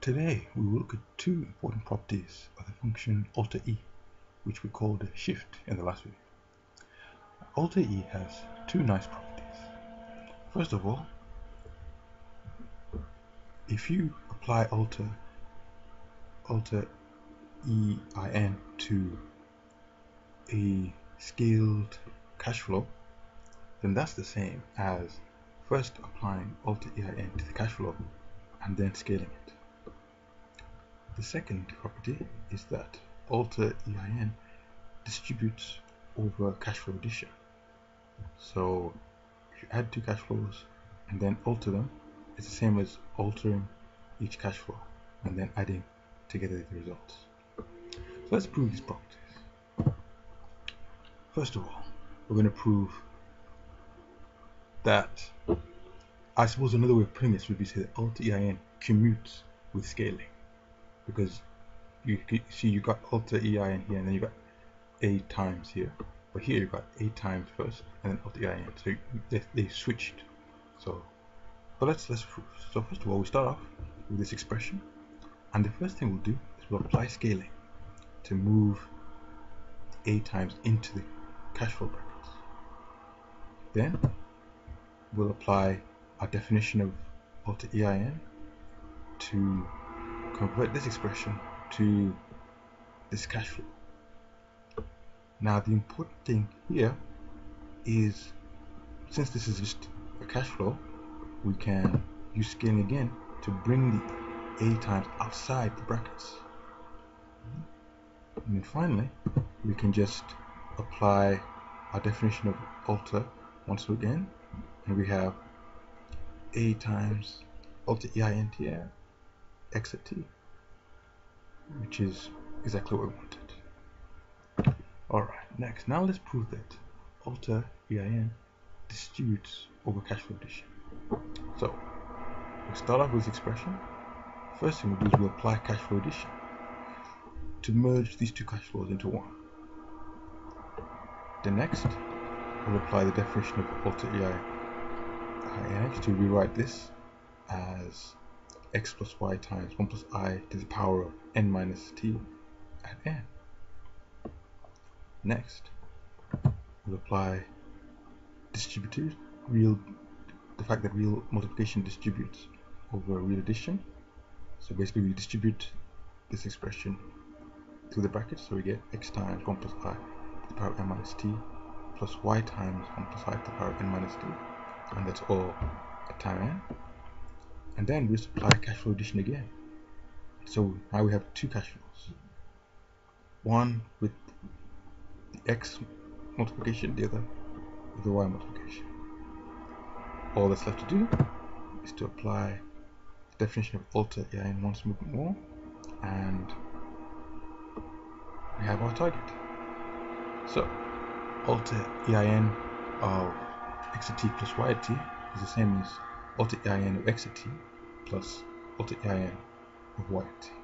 Today we will look at two important properties of the function alter e, which we called shift in the last video. Alter e has two nice properties. First of all, if you apply alter alter ein to a scaled cash flow, then that's the same as first applying alter ein to the cash flow and then scaling it. The second property is that alter EIN distributes over cash flow addition. So if you add two cash flows and then alter them, it's the same as altering each cash flow and then adding together the results. So let's prove these properties. First of all, we're going to prove that I suppose another way of putting this would be to say that alter EIN commutes with scaling because you see you got alter EI in here and then you got A times here. But here you got A times first and then alter EIN so they, they switched. So but let's let's so first of all we start off with this expression. And the first thing we'll do is we'll apply scaling to move A times into the cash flow brackets. Then we'll apply our definition of alter EIN to convert this expression to this cash flow. Now the important thing here is since this is just a cash flow, we can use scaling again to bring the A times outside the brackets. And then finally, we can just apply our definition of alter once again, and we have A times alter EINTR exit t, which is exactly what we wanted. Alright, next, now let's prove that alter EIN distributes over cash flow addition. So, we start off with this expression. First thing we do is we apply cash flow addition to merge these two cash flows into one. The next, we'll apply the definition of alter EIN to rewrite this as x plus y times 1 plus i to the power of n minus t at n. Next, we'll apply distributive, real, the fact that real multiplication distributes over real addition. So basically we distribute this expression through the brackets, so we get x times 1 plus i to the power of n minus t plus y times 1 plus i to the power of n minus t, and that's all at time n then we just apply cash flow addition again. So now we have two cash flows. One with the x multiplication the other with the y multiplication. All that's left to do is to apply the definition of alter EIN once more and we have our target. So alter EIN of x at t plus y at t is the same as alter EIN of x at t plus alter EIN of t.